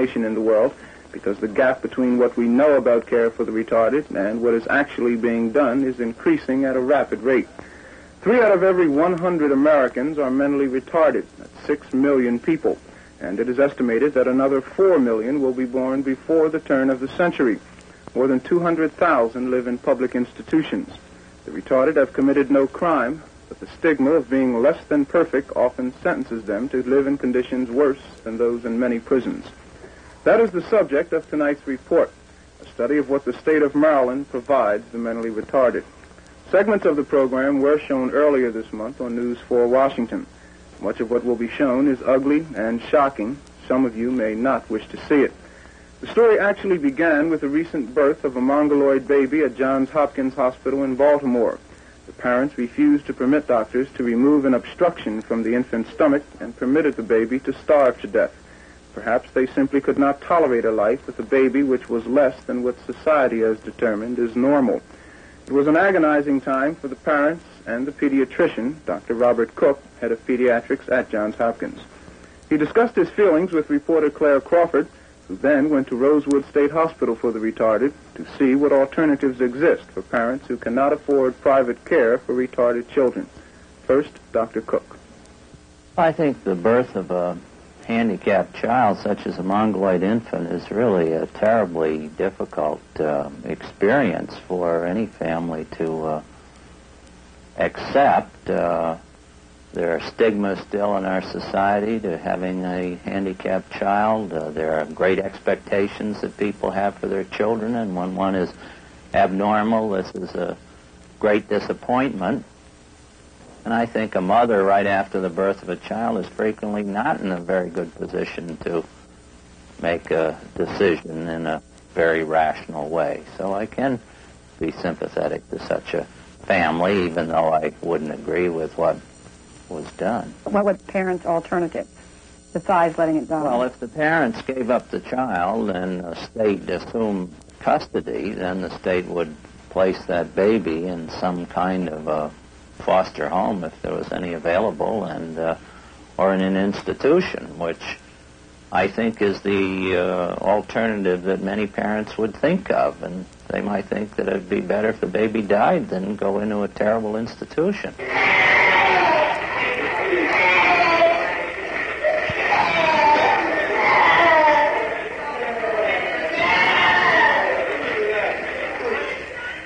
nation in the world because the gap between what we know about care for the retarded and what is actually being done is increasing at a rapid rate. Three out of every 100 Americans are mentally retarded. That's 6 million people. And it is estimated that another 4 million will be born before the turn of the century. More than 200,000 live in public institutions. The retarded have committed no crime, but the stigma of being less than perfect often sentences them to live in conditions worse than those in many prisons. That is the subject of tonight's report, a study of what the state of Maryland provides the mentally retarded. Segments of the program were shown earlier this month on News 4 Washington. Much of what will be shown is ugly and shocking. Some of you may not wish to see it. The story actually began with the recent birth of a mongoloid baby at Johns Hopkins Hospital in Baltimore. The parents refused to permit doctors to remove an obstruction from the infant's stomach and permitted the baby to starve to death. Perhaps they simply could not tolerate a life with a baby which was less than what society has determined is normal. It was an agonizing time for the parents and the pediatrician, Dr. Robert Cook, head of pediatrics at Johns Hopkins. He discussed his feelings with reporter Claire Crawford, who then went to Rosewood State Hospital for the retarded to see what alternatives exist for parents who cannot afford private care for retarded children. First, Dr. Cook. I think the birth of a handicapped child, such as a mongoloid infant, is really a terribly difficult uh, experience for any family to uh, accept. Uh, there are stigmas still in our society to having a handicapped child. Uh, there are great expectations that people have for their children, and when one is abnormal, this is a great disappointment. And I think a mother, right after the birth of a child, is frequently not in a very good position to make a decision in a very rational way. So I can be sympathetic to such a family, even though I wouldn't agree with what was done. What would parents' alternative besides letting it die? Well, if the parents gave up the child and the state assumed custody, then the state would place that baby in some kind of a foster home if there was any available, and uh, or in an institution, which I think is the uh, alternative that many parents would think of, and they might think that it'd be better if the baby died than go into a terrible institution.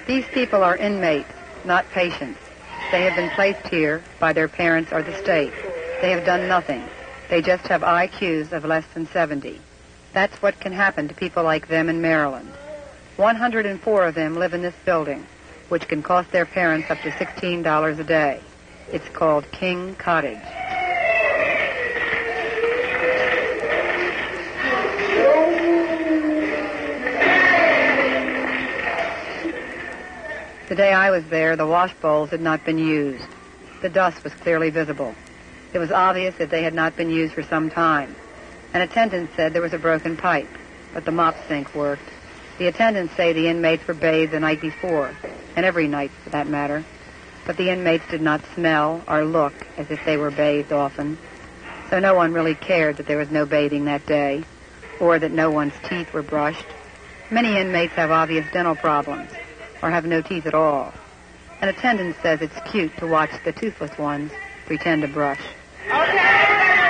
These people are inmates, not patients. They have been placed here by their parents or the state. They have done nothing. They just have IQs of less than 70. That's what can happen to people like them in Maryland. 104 of them live in this building, which can cost their parents up to $16 a day. It's called King Cottage. The day I was there, the wash bowls had not been used. The dust was clearly visible. It was obvious that they had not been used for some time. An attendant said there was a broken pipe, but the mop sink worked. The attendants say the inmates were bathed the night before, and every night for that matter. But the inmates did not smell or look as if they were bathed often. So no one really cared that there was no bathing that day, or that no one's teeth were brushed. Many inmates have obvious dental problems or have no teeth at all. An attendant says it's cute to watch the toothless ones pretend to brush. Okay.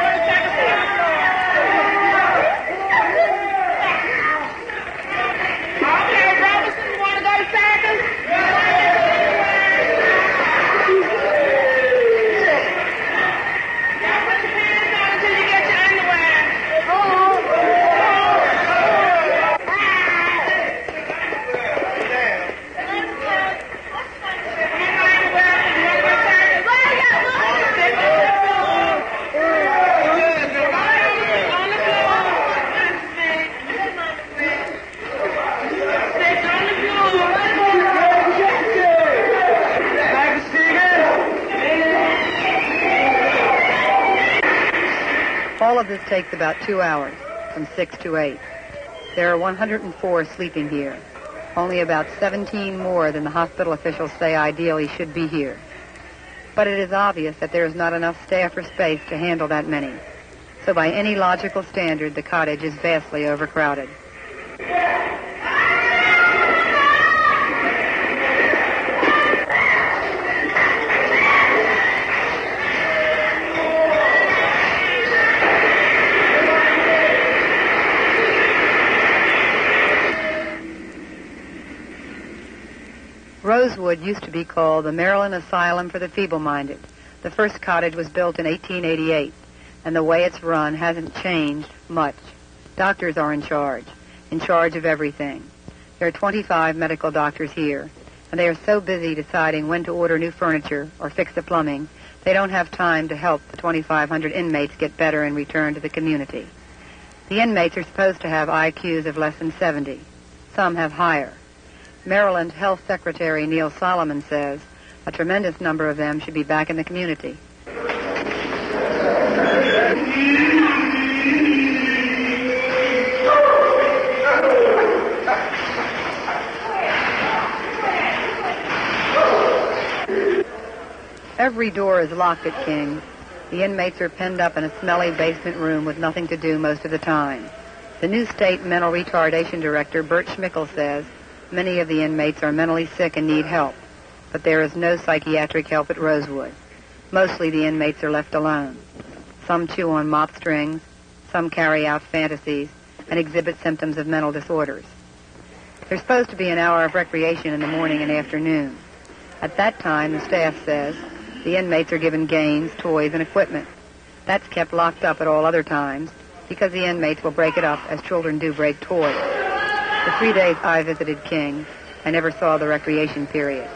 This takes about two hours, from 6 to 8. There are 104 sleeping here. Only about 17 more than the hospital officials say ideally should be here. But it is obvious that there is not enough staff or space to handle that many. So by any logical standard, the cottage is vastly overcrowded. Rosewood used to be called the Maryland Asylum for the Feeble-Minded. The first cottage was built in 1888, and the way it's run hasn't changed much. Doctors are in charge, in charge of everything. There are 25 medical doctors here, and they are so busy deciding when to order new furniture or fix the plumbing, they don't have time to help the 2,500 inmates get better and return to the community. The inmates are supposed to have IQs of less than 70. Some have higher. Maryland Health Secretary Neil Solomon says a tremendous number of them should be back in the community. Every door is locked at King's. The inmates are penned up in a smelly basement room with nothing to do most of the time. The new state mental retardation director, Bert Schmickel, says Many of the inmates are mentally sick and need help, but there is no psychiatric help at Rosewood. Mostly the inmates are left alone. Some chew on mop strings, some carry out fantasies, and exhibit symptoms of mental disorders. There's supposed to be an hour of recreation in the morning and afternoon. At that time, the staff says, the inmates are given games, toys, and equipment. That's kept locked up at all other times because the inmates will break it up as children do break toys. The three days I visited King, I never saw the recreation period.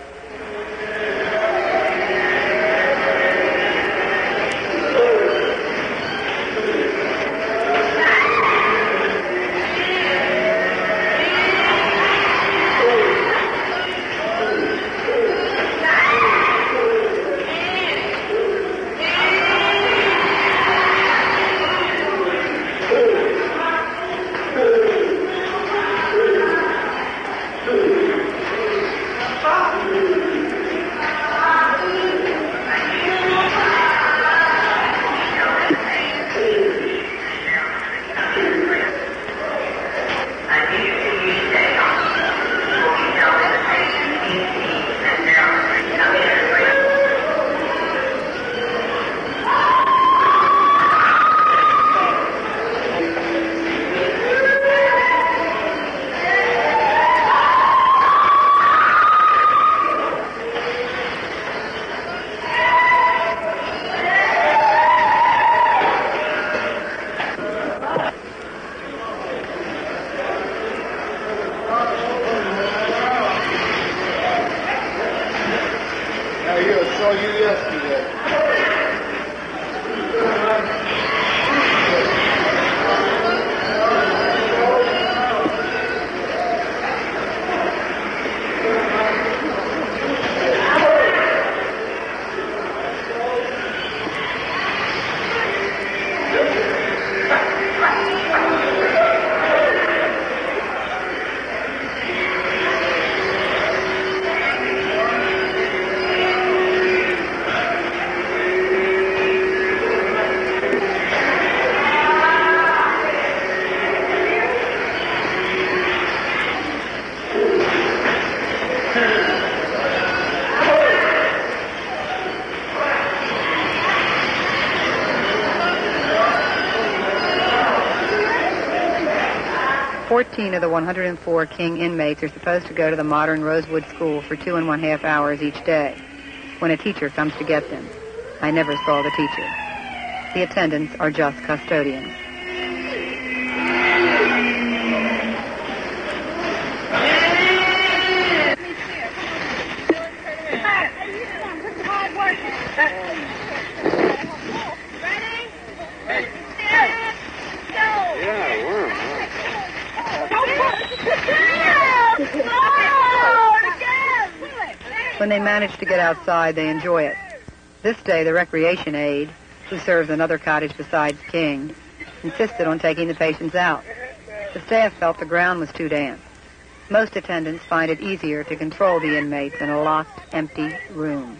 Of the 104 King inmates are supposed to go to the modern Rosewood School for two and one half hours each day when a teacher comes to get them. I never saw the teacher. The attendants are just custodians. When they manage to get outside, they enjoy it. This day, the recreation aide, who serves another cottage besides King, insisted on taking the patients out. The staff felt the ground was too damp. Most attendants find it easier to control the inmates in a locked, empty room.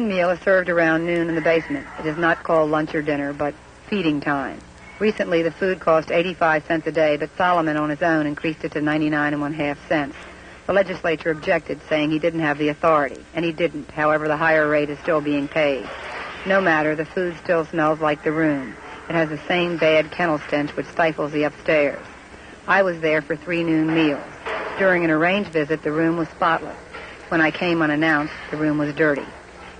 Main meal is served around noon in the basement. It is not called lunch or dinner, but feeding time. Recently, the food cost 85 cents a day, but Solomon on his own increased it to 99 and one half cents. The legislature objected, saying he didn't have the authority, and he didn't. However, the higher rate is still being paid. No matter, the food still smells like the room. It has the same bad kennel stench which stifles the upstairs. I was there for three noon meals. During an arranged visit, the room was spotless. When I came unannounced, the room was dirty.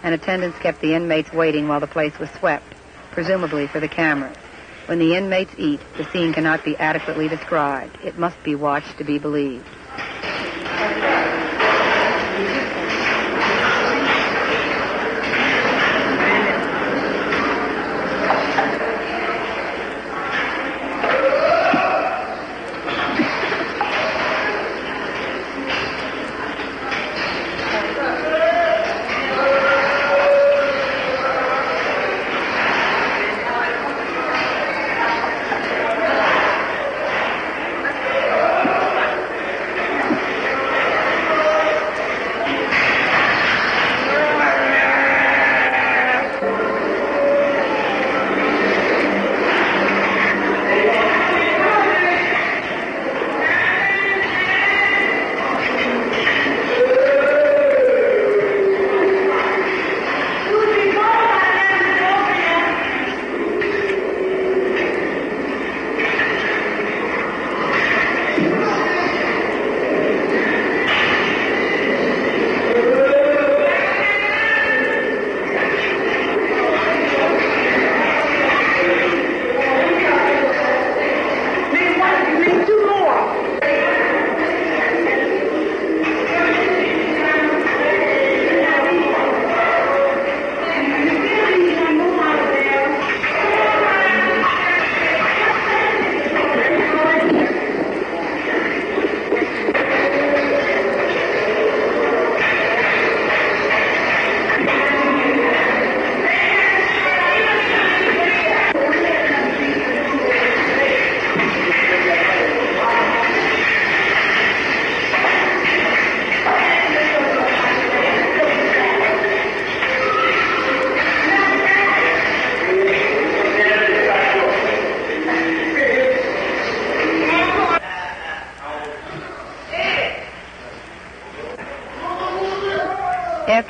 An attendants kept the inmates waiting while the place was swept, presumably for the cameras. When the inmates eat, the scene cannot be adequately described. It must be watched to be believed.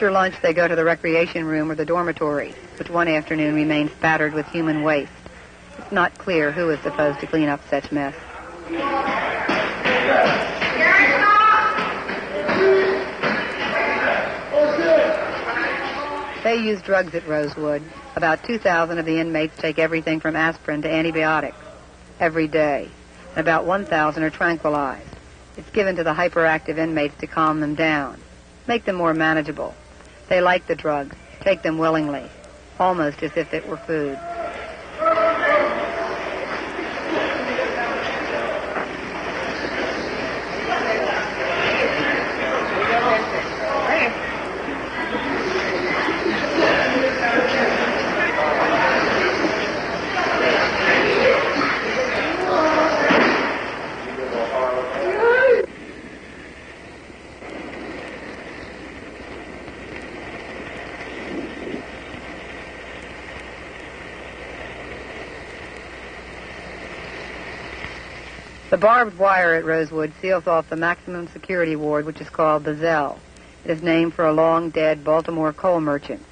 After lunch, they go to the recreation room or the dormitory, which one afternoon remains battered with human waste. It's not clear who is supposed to clean up such mess. They use drugs at Rosewood. About 2,000 of the inmates take everything from aspirin to antibiotics every day. And about 1,000 are tranquilized. It's given to the hyperactive inmates to calm them down, make them more manageable. They like the drugs, take them willingly, almost as if it were food. The barbed wire at Rosewood seals off the maximum security ward, which is called the Zell. It is named for a long dead Baltimore coal merchant.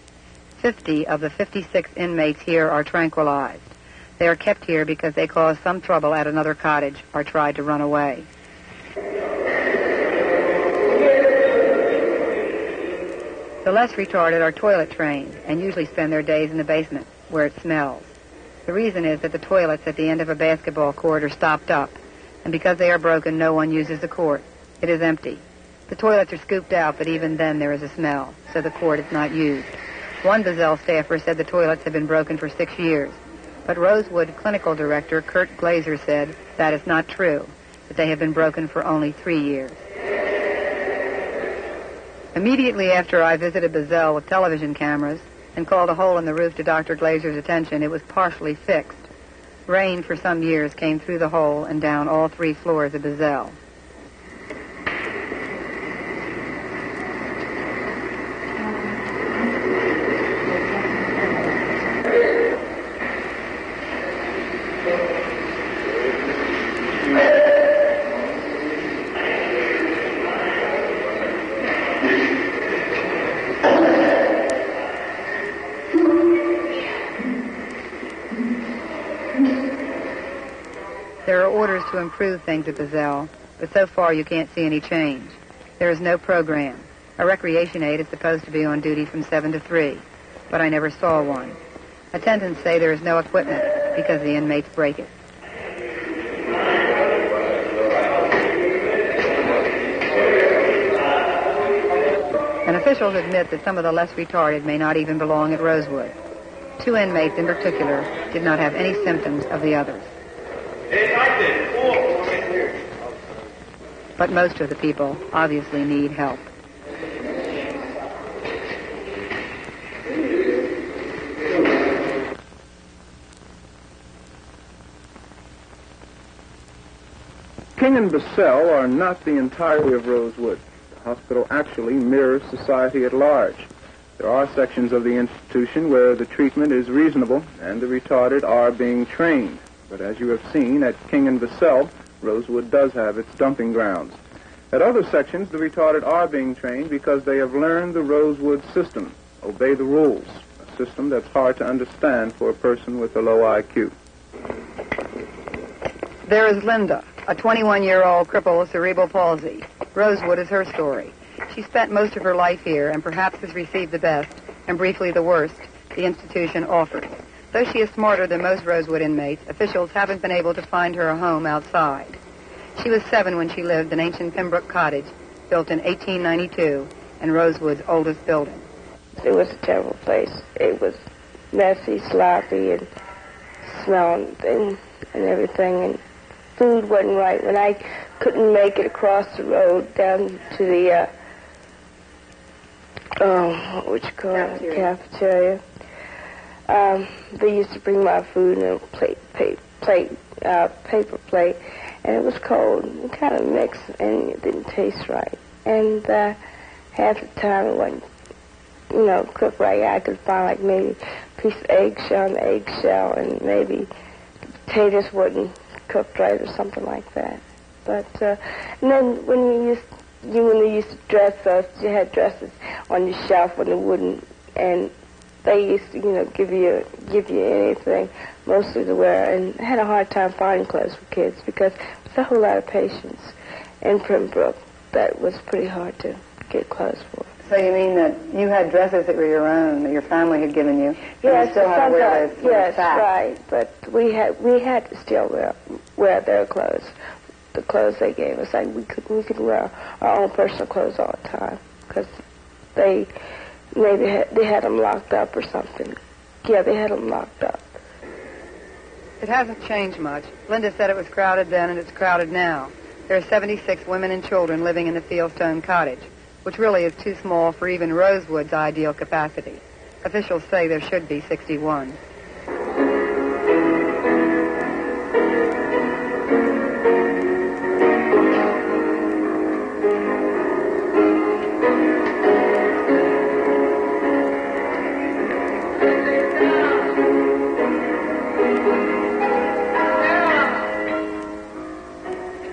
Fifty of the 56 inmates here are tranquilized. They are kept here because they caused some trouble at another cottage or tried to run away. The less retarded are toilet trained and usually spend their days in the basement where it smells. The reason is that the toilets at the end of a basketball court are stopped up and because they are broken, no one uses the court. It is empty. The toilets are scooped out, but even then there is a smell, so the court is not used. One Bazell staffer said the toilets have been broken for six years, but Rosewood clinical director Kurt Glazer said that is not true, that they have been broken for only three years. Immediately after I visited Bazell with television cameras and called a hole in the roof to Dr. Glazer's attention, it was partially fixed. Rain for some years came through the hole and down all three floors of the Zell. To improve things at the but so far you can't see any change. There is no program. A recreation aide is supposed to be on duty from 7 to 3, but I never saw one. Attendants say there is no equipment because the inmates break it. And officials admit that some of the less retarded may not even belong at Rosewood. Two inmates in particular did not have any symptoms of the others. But most of the people obviously need help. King and Bassell are not the entirety of Rosewood. The hospital actually mirrors society at large. There are sections of the institution where the treatment is reasonable and the retarded are being trained. But as you have seen at King and Bassell, Rosewood does have its dumping grounds. At other sections, the retarded are being trained because they have learned the Rosewood system, obey the rules, a system that's hard to understand for a person with a low IQ. There is Linda, a 21-year-old cripple with cerebral palsy. Rosewood is her story. She spent most of her life here and perhaps has received the best and briefly the worst the institution offers. Though she is smarter than most Rosewood inmates, officials haven't been able to find her a home outside. She was seven when she lived in ancient Pembroke Cottage, built in 1892, and Rosewood's oldest building. It was a terrible place. It was messy, sloppy, and smelled and, and everything, and food wasn't right. When I couldn't make it across the road down to the, uh, oh, what would you call Cafeteria. it, cafeteria, um, they used to bring my food in a plate, plate, plate uh, paper plate, and it was cold, and kind of mixed, and it didn't taste right. And uh, half the time it wasn't, you know, cooked right. I could find like maybe a piece of eggshell and eggshell, and maybe potatoes wasn't cooked right or something like that. But uh, and then when you used you when they used to dress us, you had dresses on your shelf on the wooden, and they used to you know give you give you anything mostly to wear, and had a hard time finding clothes for kids because there's a whole lot of patients in Pembroke that was pretty hard to get clothes for. So you mean that you had dresses that were your own, that your family had given you? and you Yes, still had to wear those yes, right. But we had we had to still wear wear their clothes, the clothes they gave us. Like we could we could wear our own personal clothes all the time because they maybe had, they had them locked up or something. Yeah, they had them locked up. It hasn't changed much. Linda said it was crowded then and it's crowded now. There are 76 women and children living in the Fieldstone cottage, which really is too small for even Rosewood's ideal capacity. Officials say there should be 61.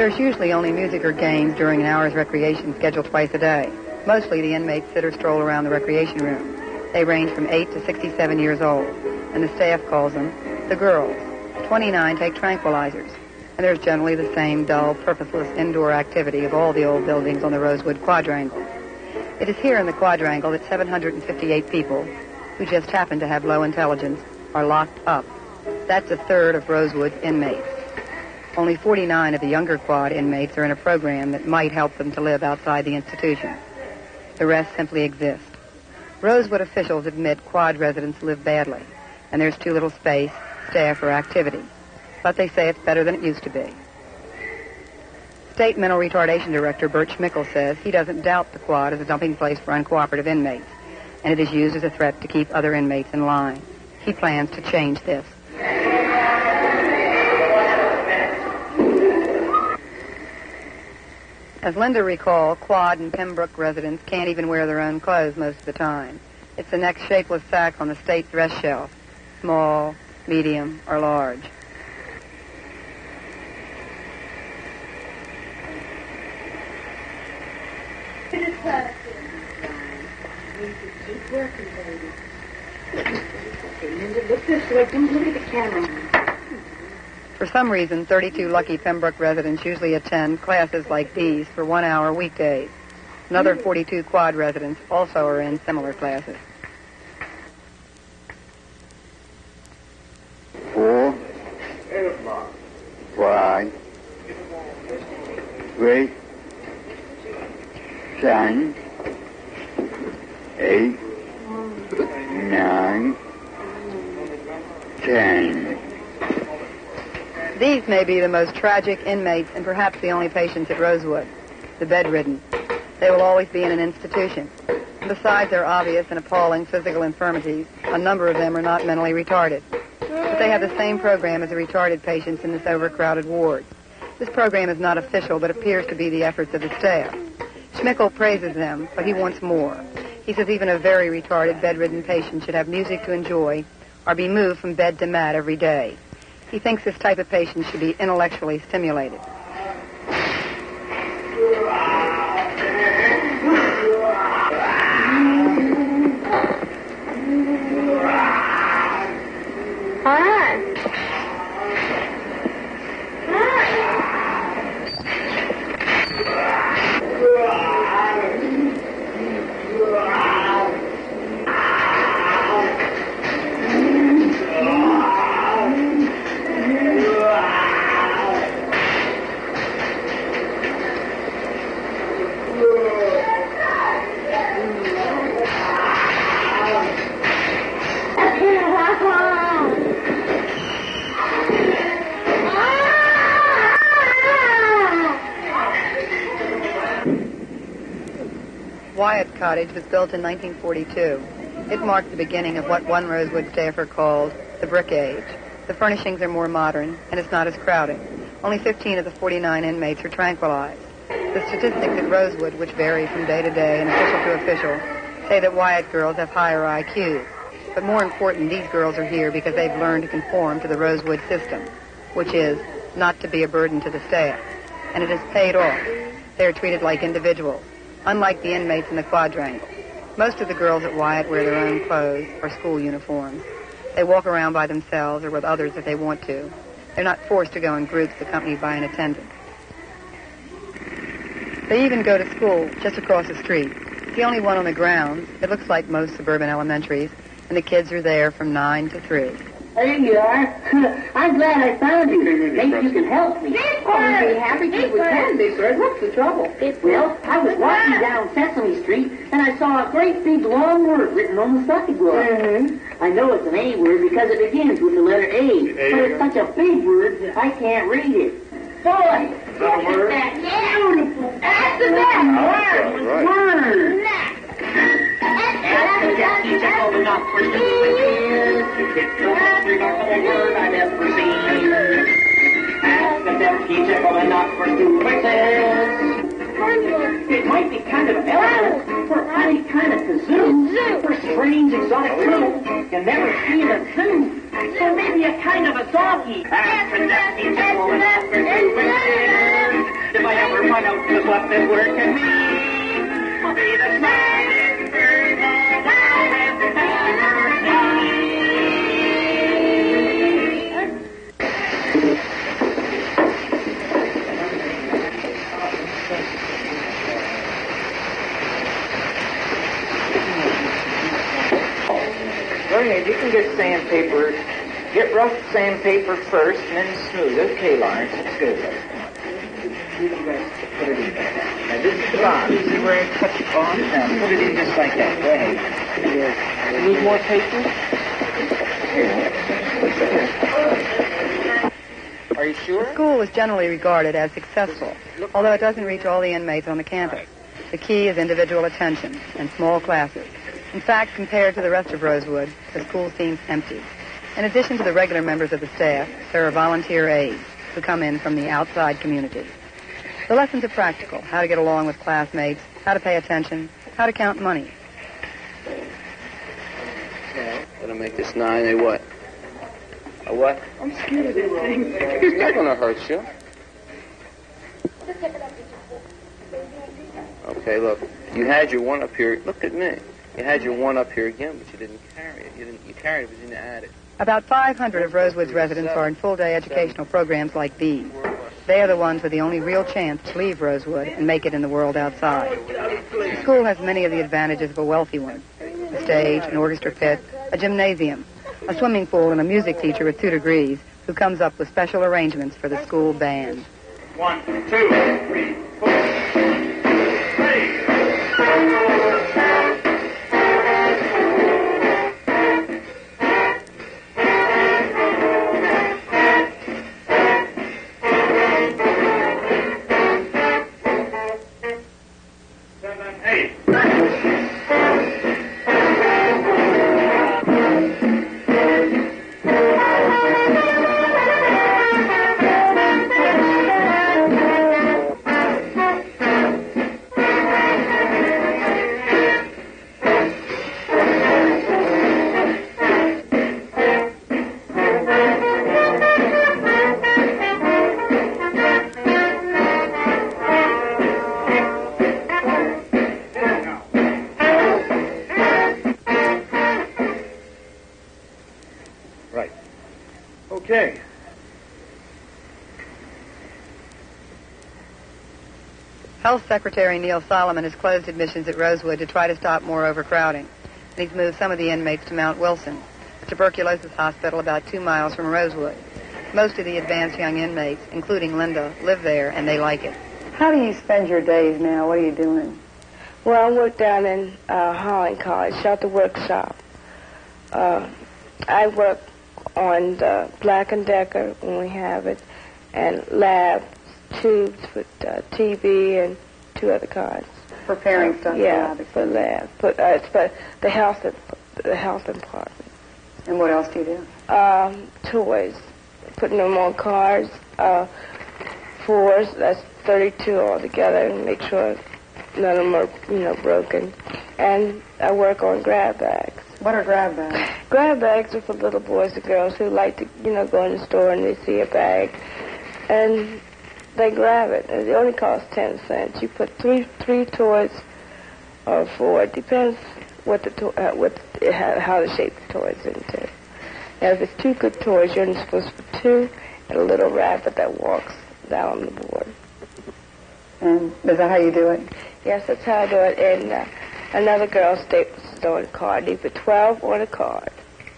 There's usually only music or games during an hour's recreation scheduled twice a day. Mostly the inmates sit or stroll around the recreation room. They range from 8 to 67 years old, and the staff calls them the girls. 29 take tranquilizers, and there's generally the same dull, purposeless indoor activity of all the old buildings on the Rosewood Quadrangle. It is here in the Quadrangle that 758 people, who just happen to have low intelligence, are locked up. That's a third of Rosewood's inmates. Only 49 of the younger quad inmates are in a program that might help them to live outside the institution. The rest simply exist. Rosewood officials admit quad residents live badly, and there's too little space, staff, or activity. But they say it's better than it used to be. State Mental Retardation Director Bert Schmickel says he doesn't doubt the quad is a dumping place for uncooperative inmates, and it is used as a threat to keep other inmates in line. He plans to change this. As Linda recalled, Quad and Pembroke residents can't even wear their own clothes most of the time. It's the next shapeless sack on the state dress shelf, small, medium, or large. Keep working, baby. Linda, look this way. Don't look at the camera. For some reason, 32 lucky Pembroke residents usually attend classes like these for one hour weekdays. Another hmm. 42 quad residents also are in similar classes. four, five, three, seven, eight, nine, ten. These may be the most tragic inmates and perhaps the only patients at Rosewood, the bedridden. They will always be in an institution. Besides their obvious and appalling physical infirmities, a number of them are not mentally retarded. But they have the same program as the retarded patients in this overcrowded ward. This program is not official, but appears to be the efforts of the staff. Schmickel praises them, but he wants more. He says even a very retarded, bedridden patient should have music to enjoy or be moved from bed to mat every day. He thinks this type of patient should be intellectually stimulated. Wyatt Cottage was built in 1942. It marked the beginning of what one Rosewood staffer called the brick age. The furnishings are more modern, and it's not as crowded. Only 15 of the 49 inmates are tranquilized. The statistics at Rosewood, which vary from day to day and official to official, say that Wyatt girls have higher IQs. But more important, these girls are here because they've learned to conform to the Rosewood system, which is not to be a burden to the staff. And it has paid off. They are treated like individuals, unlike the inmates in the quadrangle. Most of the girls at Wyatt wear their own clothes or school uniforms. They walk around by themselves or with others if they want to. They're not forced to go in groups accompanied by an attendant. They even go to school just across the street. It's the only one on the grounds. It looks like most suburban elementaries, and the kids are there from 9 to 3. There you are. I'm glad I found you. Maybe you can help me. I'll oh, be happy to we can be, sir. What's the trouble? Well, I was walking down Sesame Street and I saw a great big long word written on the sidewalk. I know it's an A word because it begins with the letter A. But it's such a big word that I can't read it. Boy, look at that. Beautiful. That's the best word. Word. Seen. It might be kind of elegant for a funny kind of kazoo. For strange exotic turtle you never see in a. So maybe a kind of a sandwiches. If I ever find out just what this word can mean, I'll be the smartest You can get sandpaper. Get rough sandpaper first and then smooth. Okay, Lawrence. That's good. You guys put it in there. Now, this is the bottom. See where it cuts off? Now, put it in just like that. Go ahead. You need more paper? Here. Are you sure? The school is generally regarded as successful, although it doesn't reach all the inmates on the campus. The key is individual attention and small classes. In fact, compared to the rest of Rosewood, the school seems empty. In addition to the regular members of the staff, there are volunteer aides who come in from the outside community. The lessons are practical, how to get along with classmates, how to pay attention, how to count money. Gonna make this nine a what? A what? I'm scared of this thing. It's not gonna hurt you. Okay, look. You had your one up here. Look at me. You had your one up here again, but you didn't carry it. You didn't. You carried it, but you didn't add it. About 500 of Rosewood's residents are in full-day educational programs like these. They are the ones with the only real chance to leave Rosewood and make it in the world outside. The school has many of the advantages of a wealthy one. A stage, an orchestra pit, a gymnasium, a swimming pool, and a music teacher with two degrees who comes up with special arrangements for the school band. One, two, three, four. Health Secretary Neil Solomon has closed admissions at Rosewood to try to stop more overcrowding. And he's moved some of the inmates to Mount Wilson, a tuberculosis hospital about two miles from Rosewood. Most of the advanced young inmates, including Linda, live there and they like it. How do you spend your days now? What are you doing? Well, I work down in uh, Holland College, shelter workshop. Uh, I work on the Black and Decker when we have it, and lab tubes with uh, TB and two other kinds. Preparing stuff yeah, for lab. But uh, it's for the health the health department. And what else do you do? Um, toys, putting them on cars. Uh, fours. That's 32 altogether, and make sure none of them are you know broken. And I work on grab bags. What are grab bags? Grab bags are for little boys and girls who like to, you know, go in the store and they see a bag, and they grab it. It only costs ten cents. You put three three toys or four. It depends what the to- uh, what how, how the shape the toy is into. Now, if it's two good toys, you're only supposed to put two and a little rabbit that walks down the board. And is that how you do it? Yes, that's how I do it. And uh, another girl staples it on a card. You put 12 on a card.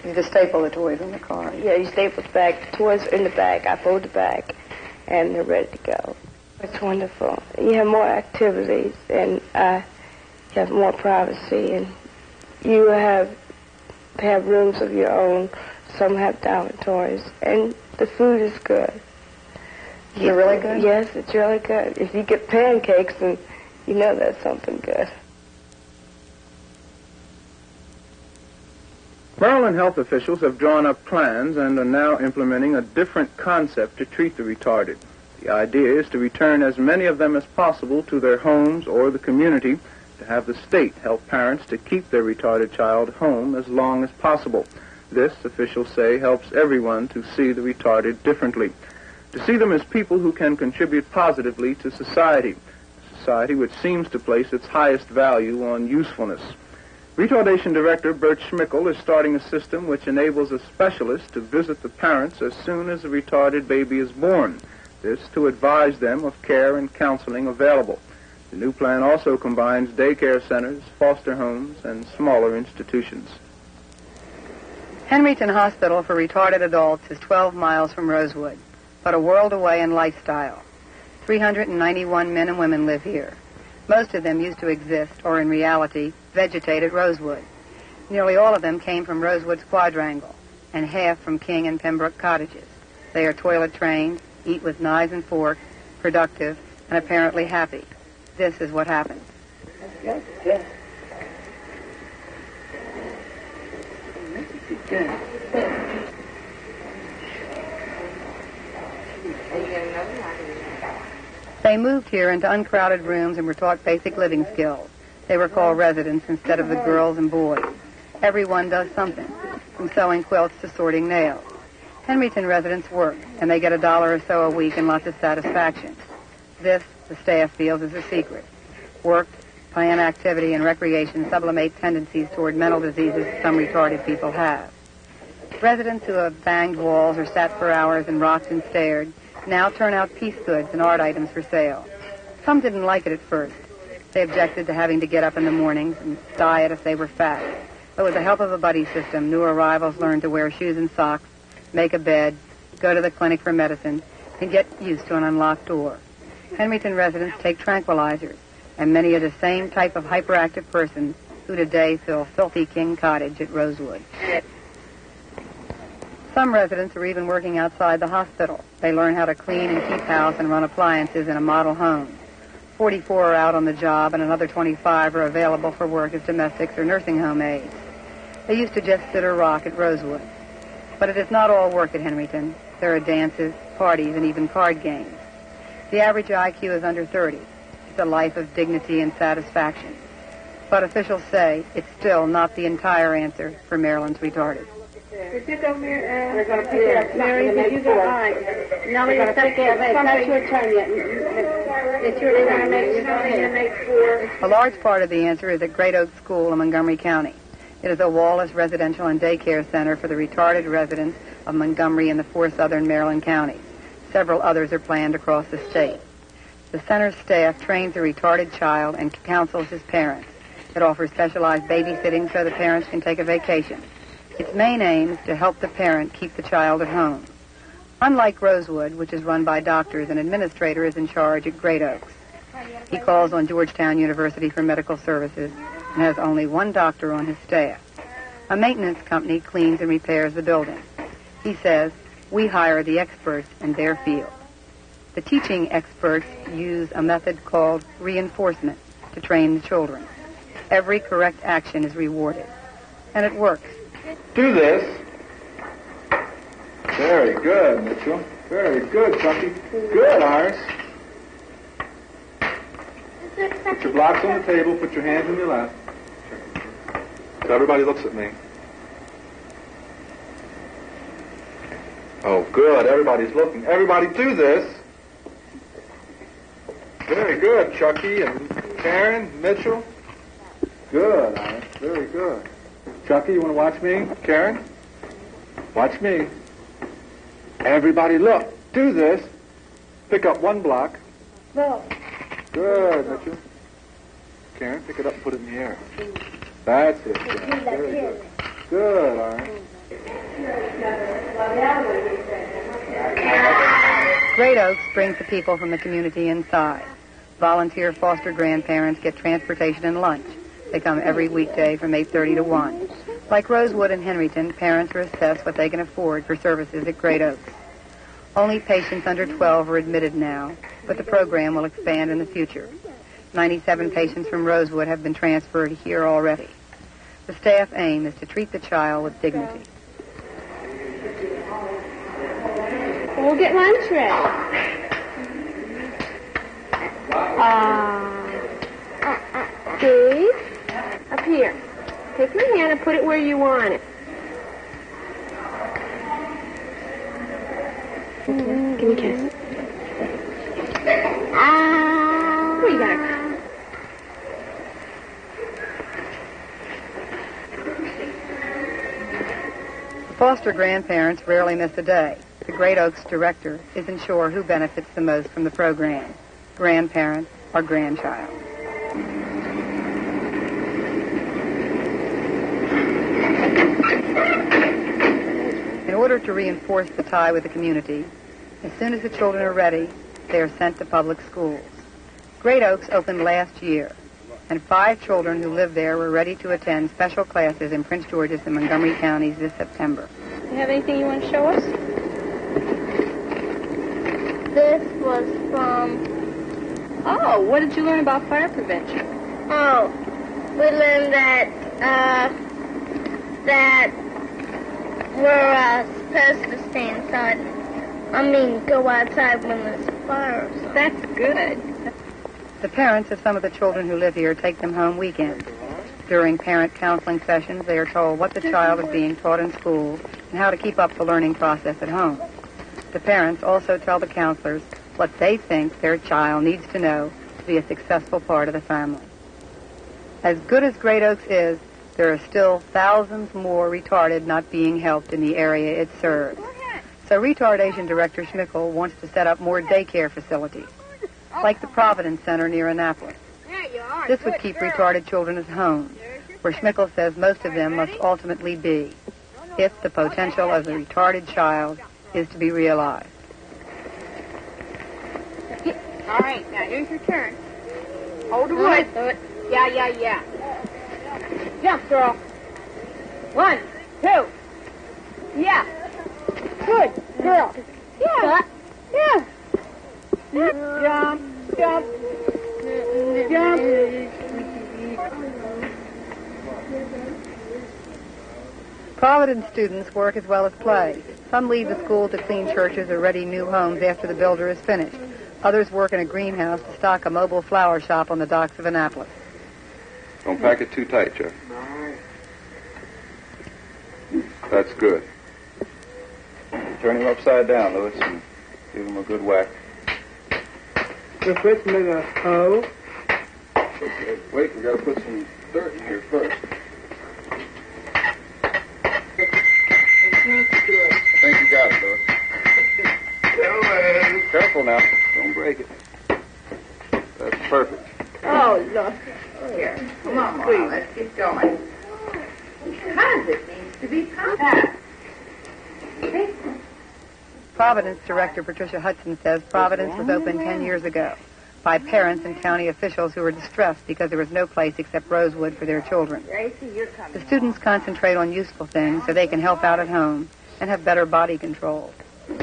You just staple the toys on the card. Yeah, you staple the bag, the toys in the bag. I fold the bag, and they're ready to go. It's wonderful. You have more activities, and uh, you have more privacy, and you have have rooms of your own. Some have dormitories, and the food is good. Is it really good? Yes, it's really good. If you get pancakes, then you know that's something good. Maryland health officials have drawn up plans and are now implementing a different concept to treat the retarded. The idea is to return as many of them as possible to their homes or the community to have the state help parents to keep their retarded child home as long as possible. This, officials say, helps everyone to see the retarded differently, to see them as people who can contribute positively to society, a society which seems to place its highest value on usefulness. Retardation Director Bert Schmickel is starting a system which enables a specialist to visit the parents as soon as a retarded baby is born. This to advise them of care and counseling available. The new plan also combines daycare centers, foster homes, and smaller institutions. Henryton Hospital for Retarded Adults is 12 miles from Rosewood, but a world away in lifestyle. 391 men and women live here. Most of them used to exist, or in reality, vegetate at Rosewood. Nearly all of them came from Rosewood's quadrangle, and half from King and Pembroke cottages. They are toilet trained, eat with knives and forks, productive, and apparently happy. This is what happens. Yes, yes. They moved here into uncrowded rooms and were taught basic living skills. They were called residents instead of the girls and boys. Everyone does something, from sewing quilts to sorting nails. Henryton residents work, and they get a dollar or so a week and lots of satisfaction. This, the staff feels, is a secret. Work, plan activity, and recreation sublimate tendencies toward mental diseases some retarded people have. Residents who have banged walls or sat for hours and rocked and stared now turn out piece goods and art items for sale. Some didn't like it at first. They objected to having to get up in the mornings and diet if they were fat. But with the help of a buddy system, new arrivals learned to wear shoes and socks, make a bed, go to the clinic for medicine, and get used to an unlocked door. Henryton residents take tranquilizers, and many are the same type of hyperactive persons who today fill Filthy King Cottage at Rosewood. Some residents are even working outside the hospital. They learn how to clean and keep house and run appliances in a model home. 44 are out on the job, and another 25 are available for work as domestics or nursing home aides. They used to just sit or rock at Rosewood. But it is not all work at Henryton. There are dances, parties, and even card games. The average IQ is under 30. It's a life of dignity and satisfaction. But officials say it's still not the entire answer for Maryland's retarded. Did you go, Mary? Uh, We're going to pick it up. Mary, did you go? All right. No, we're going to pick it up. It's not your turn yet. It's your turn. You're going to make four. A large part of the answer is at Great Oak School in Montgomery County. It is a Wallace residential and daycare center for the retarded residents of Montgomery and the four southern Maryland counties. Several others are planned across the state. The center's staff trains a retarded child and counsels his parents. It offers specialized babysitting so the parents can take a vacation. Its main aim is to help the parent keep the child at home. Unlike Rosewood, which is run by doctors, an administrator is in charge at Great Oaks. He calls on Georgetown University for medical services and has only one doctor on his staff. A maintenance company cleans and repairs the building. He says, we hire the experts in their field. The teaching experts use a method called reinforcement to train the children. Every correct action is rewarded. And it works. Do this. Very good, Mitchell. Very good, Chucky. Good, Iris. Put your blocks on the table. Put your hands in your lap. Everybody looks at me. Oh, good. Everybody's looking. Everybody do this. Very good, Chucky and Karen, Mitchell. Good, Iris. Very good. Chucky, you want to watch me? Karen? Watch me. Everybody look. Do this. Pick up one block. No. Good, Mitchell. Karen, pick it up and put it in the air. That's it. Karen. Very good. Good, all right. Great Oaks brings the people from the community inside. Volunteer foster grandparents get transportation and lunch. They come every weekday from 8.30 to 1. Like Rosewood and Henryton, parents are assessed what they can afford for services at Great Oaks. Only patients under 12 are admitted now, but the program will expand in the future. 97 patients from Rosewood have been transferred here already. The staff aim is to treat the child with dignity. We'll get lunch ready. Uh, uh, uh, uh Dave, up here. Take my hand and put it where you want it. Give me a kiss. Ah. Where you? The foster grandparents rarely miss a day. The Great Oaks director isn't sure who benefits the most from the program, grandparent or grandchild. Order to reinforce the tie with the community, as soon as the children are ready, they are sent to public schools. Great Oaks opened last year, and five children who live there were ready to attend special classes in Prince George's and Montgomery counties this September. Do you have anything you want to show us? This was from, Oh, what did you learn about fire prevention? oh, we learned that, uh, that we're uh, supposed to stay inside. I mean, go outside when there's fires. That's good. The parents of some of the children who live here take them home weekends. During parent counseling sessions, they are told what the child is being taught in school and how to keep up the learning process at home. The parents also tell the counselors what they think their child needs to know to be a successful part of the family. As good as Great Oaks is, there are still thousands more retarded not being helped in the area it serves. So retardation director Schmickel wants to set up more daycare facilities, like the Providence Center near Annapolis. This would keep retarded children at home, where Schmickel says most of them must ultimately be, if the potential of the retarded child is to be realized. All right, now here's your turn. Hold the wood. Yeah, yeah, yeah. Jump, girl. One, two. Yeah. Good girl. Yeah. Yeah. Jump, jump, Providence students work as well as play. Some leave the school to clean churches or ready new homes after the builder is finished. Others work in a greenhouse to stock a mobile flower shop on the docks of Annapolis. Don't pack it too tight, Jeff. That's good. Turn him upside down, Lewis, and give him a good whack. The first make a hole. Okay. Wait, we gotta put some dirt in here first. I think you got it, Lewis. Careful now. Don't break it. That's perfect. Oh, look. Here, come on, Mom, let's get going. Because it needs to be compact. Providence director Patricia Hudson says Providence was opened 10 years ago by parents and county officials who were distressed because there was no place except Rosewood for their children. Gracie, you're coming. The students concentrate on useful things so they can help out at home and have better body control. Uh,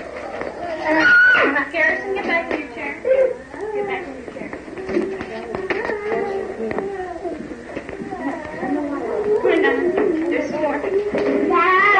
Garrison, get back to your chair. Get back to your chair. Put it down. There's some more. I'm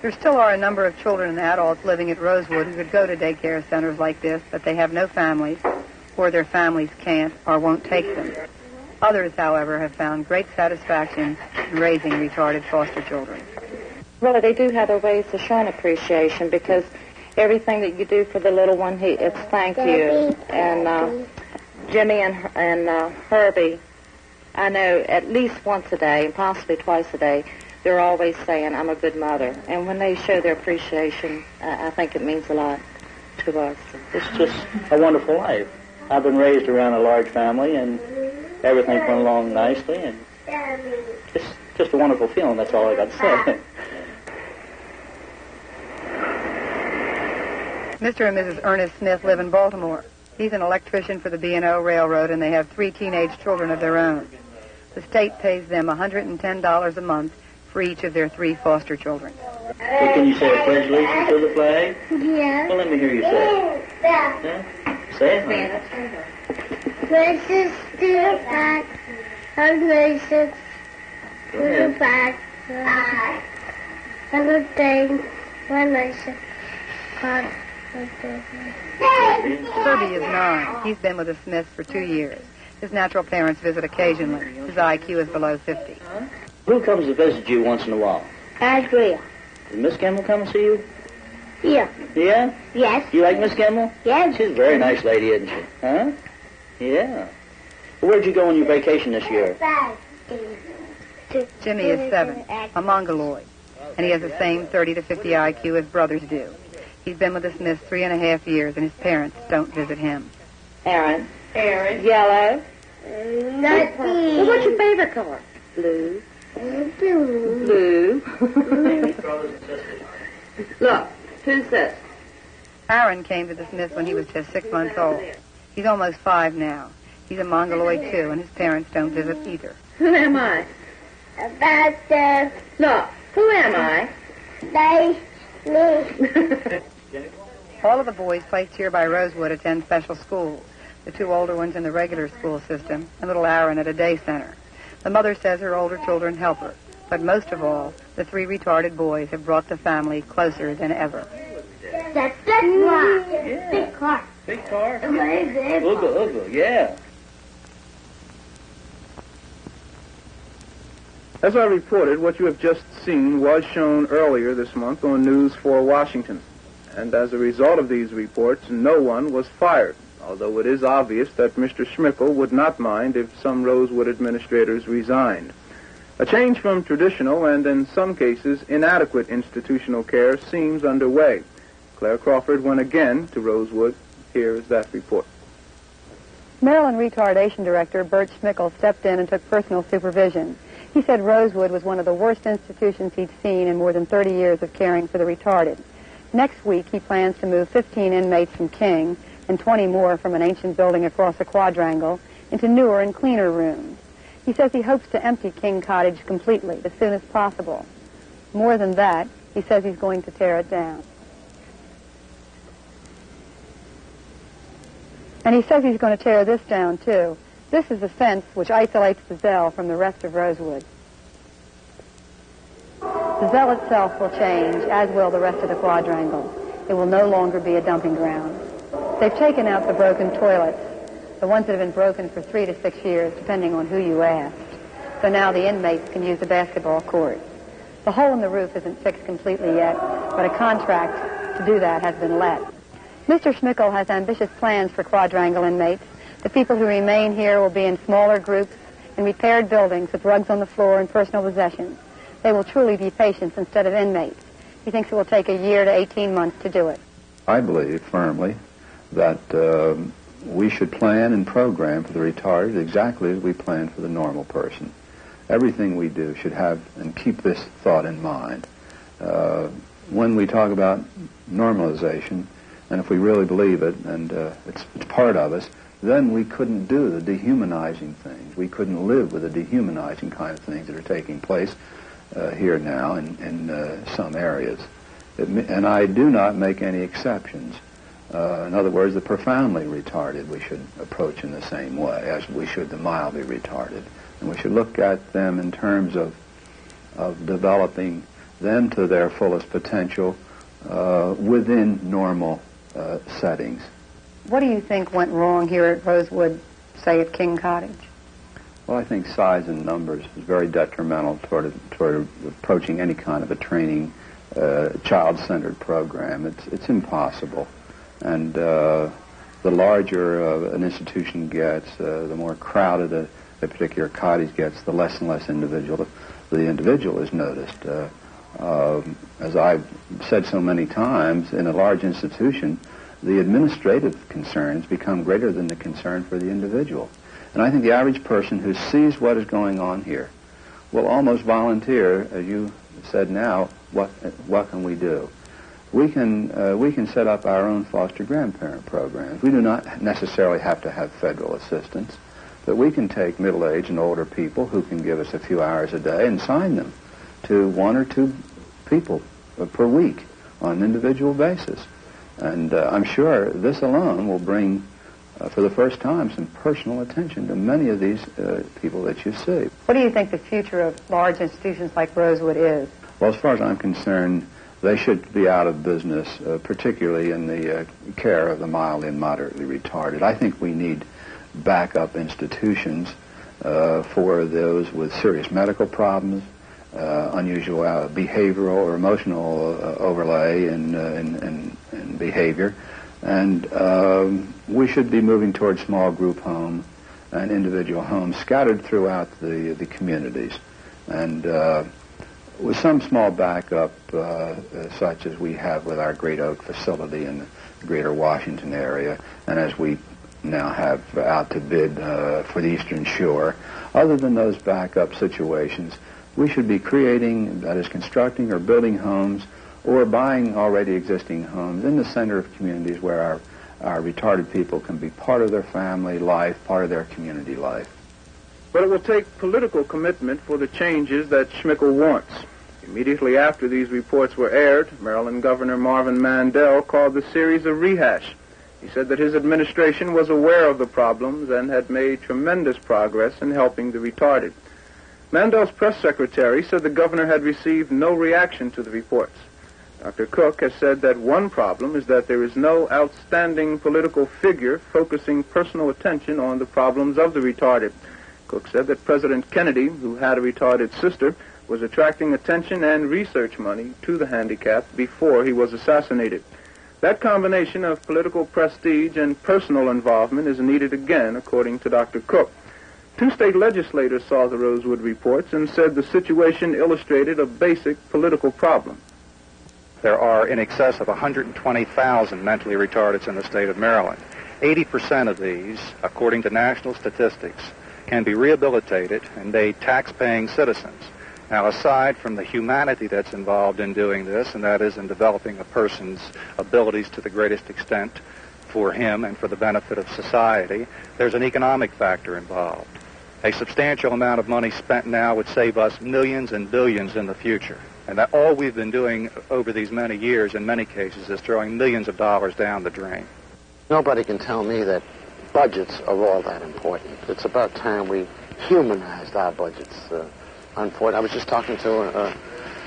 There still are a number of children and adults living at Rosewood who could go to daycare centers like this, but they have no families, or their families can't or won't take them. Others, however, have found great satisfaction in raising retarded foster children. Really, they do have their ways to show an appreciation because everything that you do for the little one, he, it's thank you. And uh, Jimmy and and uh, Herbie, I know at least once a day, and possibly twice a day, they're always saying, "I'm a good mother." And when they show their appreciation, I, I think it means a lot to us. It's just a wonderful life. I've been raised around a large family, and everything went along nicely, and just just a wonderful feeling. That's all I got to say. Mr. and Mrs. Ernest Smith live in Baltimore. He's an electrician for the B&O Railroad, and they have three teenage children of their own. The state pays them $110 a month for each of their three foster children. Well, can you say a pledge allegiance to the flag? Yeah. Well, let me hear you say it. Yeah? Say it. Precious to the flag of nations, to the flag of the thing, one nation, God. Kirby is nine. He's been with the Smiths for two years. His natural parents visit occasionally. His IQ is below 50. Who comes to visit you once in a while? Andrea. Does Miss Kimball come and see you? Yeah. Yeah? Yes. You like Miss Kimball? Yes. She's a very nice lady, isn't she? Huh? Yeah. Well, where'd you go on your vacation this year? Jimmy is seven, a mongoloid, and he has the same 30 to 50 IQ as brothers do. He's been with the Smiths three and a half years, and his parents don't visit him. Aaron. Aaron. Yellow. Nothing. Well, what's your favorite color? Blue. Blue. Look, who's this? Aaron came to the Smiths when he was just six months old. He's almost five now. He's a mongoloid too, and his parents don't visit either. Who am I? About the Look, who am I? they, me. All of the boys placed here by Rosewood attend special schools. The two older ones in the regular school system, and little Aaron at a day center. The mother says her older children help her. But most of all, the three retarded boys have brought the family closer than ever. That's big car. Big car. Big car? Ooga, Ooga, ooga, yeah. As I reported, what you have just seen was shown earlier this month on News 4 Washington. And as a result of these reports, no one was fired, although it is obvious that Mr. Schmickel would not mind if some Rosewood administrators resigned. A change from traditional and, in some cases, inadequate institutional care seems underway. Clare Crawford went again to Rosewood. Here is that report. Maryland Retardation Director Bert Schmickel stepped in and took personal supervision. He said Rosewood was one of the worst institutions he'd seen in more than 30 years of caring for the retarded. Next week, he plans to move 15 inmates from King and 20 more from an ancient building across the quadrangle into newer and cleaner rooms. He says he hopes to empty King Cottage completely as soon as possible. More than that, he says he's going to tear it down. And he says he's going to tear this down, too. This is a fence which isolates the Zell from the rest of Rosewood. The Zell itself will change, as will the rest of the quadrangle. It will no longer be a dumping ground. They've taken out the broken toilets, the ones that have been broken for three to six years, depending on who you asked. So now the inmates can use the basketball court. The hole in the roof isn't fixed completely yet, but a contract to do that has been let. Mr. Schmickel has ambitious plans for quadrangle inmates. The people who remain here will be in smaller groups in repaired buildings with rugs on the floor and personal possessions. They will truly be patients instead of inmates. He thinks it will take a year to 18 months to do it. I believe firmly that um, we should plan and program for the retarded exactly as we plan for the normal person. Everything we do should have and keep this thought in mind. Uh, when we talk about normalization, and if we really believe it, and uh, it's, it's part of us, then we couldn't do the dehumanizing things. We couldn't live with the dehumanizing kind of things that are taking place uh, here now in, in uh, some areas. It, and I do not make any exceptions. Uh, in other words, the profoundly retarded we should approach in the same way as we should the mildly retarded. And we should look at them in terms of, of developing them to their fullest potential uh, within normal uh, settings. What do you think went wrong here at Rosewood, say at King Cottage? Well, I think size and numbers is very detrimental toward, toward approaching any kind of a training, uh, child-centered program. It's, it's impossible. And uh, the larger uh, an institution gets, uh, the more crowded a, a, particular cottage gets, the less and less individual the individual is noticed. Uh, um, as I've said so many times, in a large institution, the administrative concerns become greater than the concern for the individual. And I think the average person who sees what is going on here will almost volunteer, as you said now, what, what can we do? We can, uh, we can set up our own foster grandparent programs. We do not necessarily have to have federal assistance, but we can take middle-aged and older people who can give us a few hours a day and sign them to one or two people per week on an individual basis. And uh, I'm sure this alone will bring, uh, for the first time, some personal attention to many of these uh, people that you see. What do you think the future of large institutions like Rosewood is? Well, as far as I'm concerned, they should be out of business, uh, particularly in the uh, care of the mildly and moderately retarded. I think we need backup institutions uh, for those with serious medical problems, uh, unusual uh, behavioral or emotional uh, overlay in, in, in, in, behavior. And um, we should be moving towards small group home and individual homes scattered throughout the, the communities. And with some small backup, uh, such as we have with our Great Oak facility in the greater Washington area, and as we now have out to bid uh, for the Eastern Shore, other than those backup situations, we should be creating, that is, constructing or building homes or buying already existing homes in the center of communities where our, our retarded people can be part of their family life, part of their community life. But it will take political commitment for the changes that Schmickel wants. Immediately after these reports were aired, Maryland Governor Marvin Mandel called the series a rehash. He said that his administration was aware of the problems and had made tremendous progress in helping the retarded. Mandel's press secretary said the governor had received no reaction to the reports. Dr. Cooke has said that one problem is that there is no outstanding political figure focusing personal attention on the problems of the retarded. Cooke said that President Kennedy, who had a retarded sister, was attracting attention and research money to the handicapped before he was assassinated. That combination of political prestige and personal involvement is needed again, according to Dr. Cooke. Two state legislators saw the Rosewood reports and said the situation illustrated a basic political problem. There are in excess of 120,000 mentally retardeds in the state of Maryland. 80% of these, according to national statistics, can be rehabilitated and made tax-paying citizens. Now, aside from the humanity that's involved in doing this, and that is in developing a person's abilities to the greatest extent for him and for the benefit of society, there's an economic factor involved. A substantial amount of money spent now would save us millions and billions in the future. And that all we've been doing over these many years, in many cases, is throwing millions of dollars down the drain. Nobody can tell me that budgets are all that important. It's about time we humanized our budgets. Uh, unfortunately, I was just talking to uh,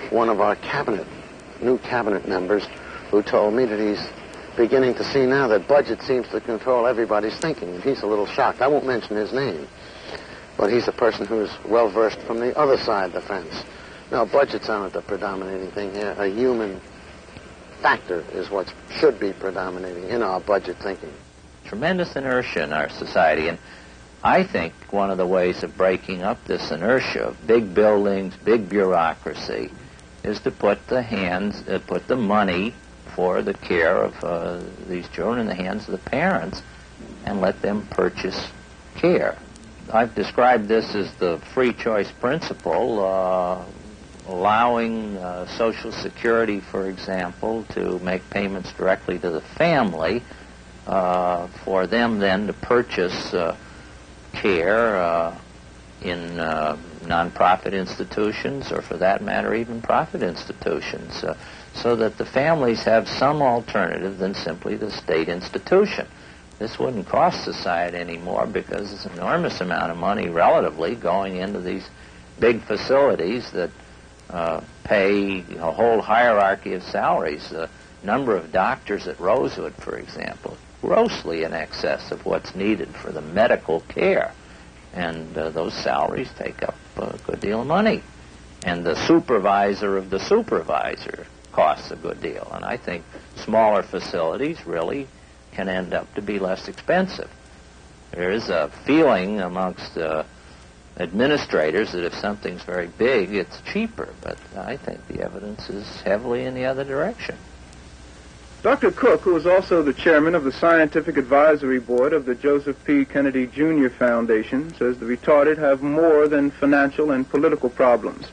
one of our cabinet, new cabinet members, who told me that he's beginning to see now that budget seems to control everybody's thinking, and he's a little shocked. I won't mention his name, but he's a person who's well versed from the other side of the fence. Now, budgets aren't the predominating thing here. A human factor is what should be predominating in our budget thinking. Tremendous inertia in our society, and I think one of the ways of breaking up this inertia of big buildings, big bureaucracy, is to put the hands, uh, put the money for the care of uh, these children in the hands of the parents, and let them purchase care. I've described this as the free choice principle. Uh, allowing uh, Social Security, for example, to make payments directly to the family, uh, for them then to purchase uh, care uh, in uh, nonprofit institutions, or for that matter, even profit institutions, uh, so that the families have some alternative than simply the state institution. This wouldn't cost society anymore because there's an enormous amount of money relatively going into these big facilities that uh, pay a whole hierarchy of salaries. The number of doctors at Rosewood, for example, grossly in excess of what's needed for the medical care. And uh, those salaries take up a good deal of money. And the supervisor of the supervisor costs a good deal. And I think smaller facilities really can end up to be less expensive. There is a feeling amongst uh, administrators that if something's very big, it's cheaper. But I think the evidence is heavily in the other direction. Dr. Cooke, who is also the chairman of the Scientific Advisory Board of the Joseph P. Kennedy Jr. Foundation, says the retarded have more than financial and political problems.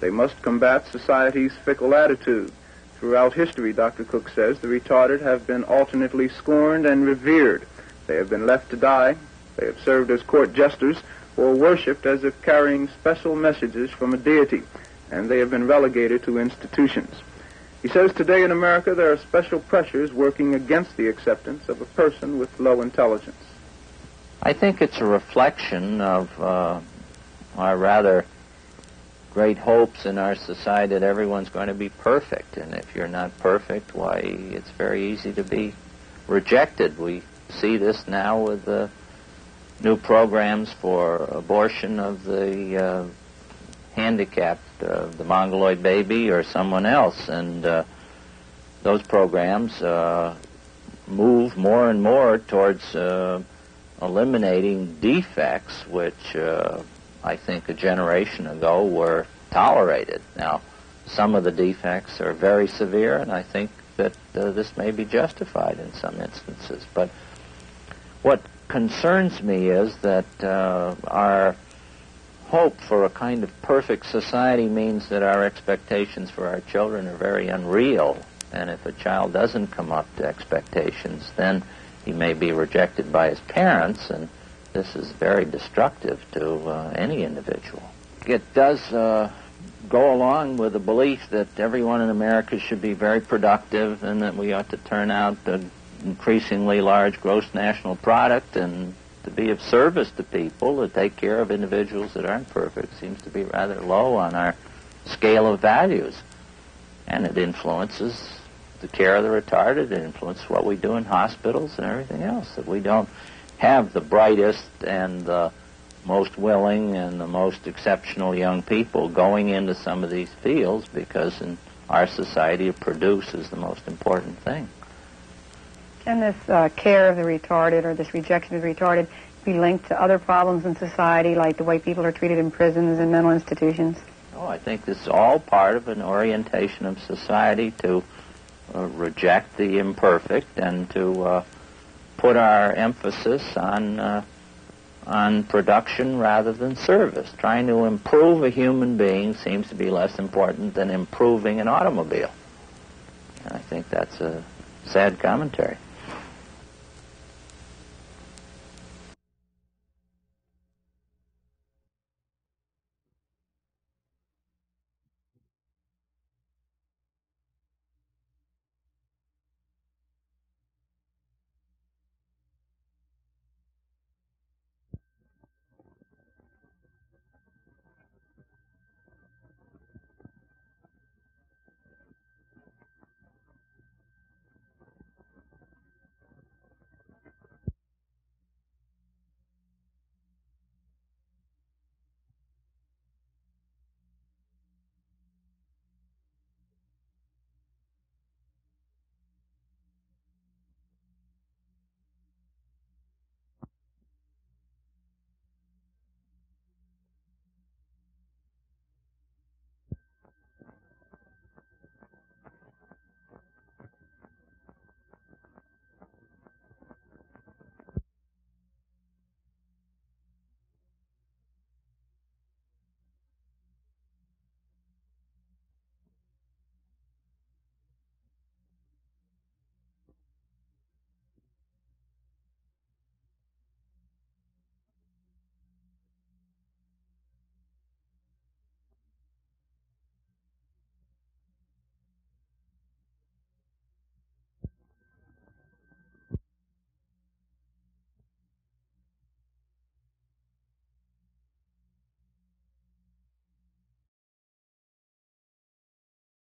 They must combat society's fickle attitude. Throughout history, Dr. Cooke says, the retarded have been alternately scorned and revered. They have been left to die. They have served as court jesters or worshipped as if carrying special messages from a deity, and they have been relegated to institutions. He says today in America there are special pressures working against the acceptance of a person with low intelligence. I think it's a reflection of uh, our rather great hopes in our society that everyone's going to be perfect. And if you're not perfect, why, it's very easy to be rejected. We see this now with the new programs for abortion of the uh, handicapped, uh, the mongoloid baby or someone else. And uh, those programs uh, move more and more towards uh, eliminating defects which uh, I think a generation ago were tolerated. Now, some of the defects are very severe, and I think that uh, this may be justified in some instances. But what concerns me is that our hope for a kind of perfect society means that our expectations for our children are very unreal. And if a child doesn't come up to expectations, then he may be rejected by his parents, and this is very destructive to uh, any individual. It does uh, go along with the belief that everyone in America should be very productive and that we ought to turn out an increasingly large gross national product and to be of service to people, to take care of individuals that aren't perfect, seems to be rather low on our scale of values. And it influences the care of the retarded, it influences what we do in hospitals and everything else. That we don't have the brightest and the most willing and the most exceptional young people going into some of these fields because in our society produce is the most important thing. Can this uh, care of the retarded or this rejection of the retarded be linked to other problems in society, like the way people are treated in prisons and mental institutions? Oh, I think this is all part of an orientation of society to uh, reject the imperfect and to uh, put our emphasis on uh, on production rather than service. Trying to improve a human being seems to be less important than improving an automobile. And I think that's a sad commentary.